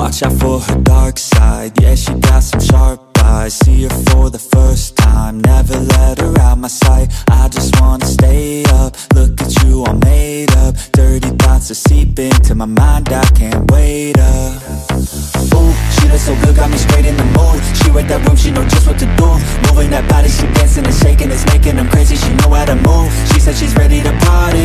Watch out for her dark side. Yeah, she got some sharp eyes. See her for the first time. Never let her out my sight. I just wanna stay up. Look at you all made up. Dirty thoughts are seeping to my mind. I can't wait up. Ooh, she looks so good, got me straight in the mood. She read that room, she know just what to do. Moving that body, she dancing and shaking. It's making them crazy, she know how to move. She said she's ready to party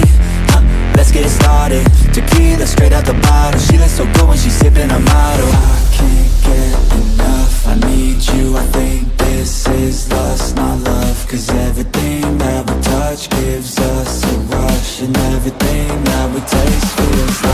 Cause everything that we touch gives us a rush And everything that we taste feels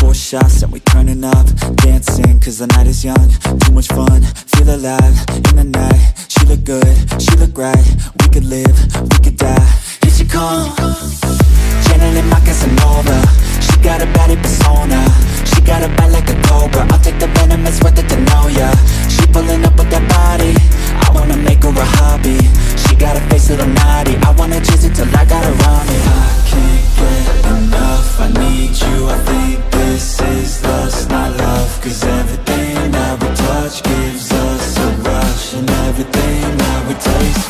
Four shots and we turning up Dancing cause the night is young. Too much fun, feel alive in the night. She look good, she look right. We could live, we could die. Here she come Cause everything that we touch gives us a rush And everything that we taste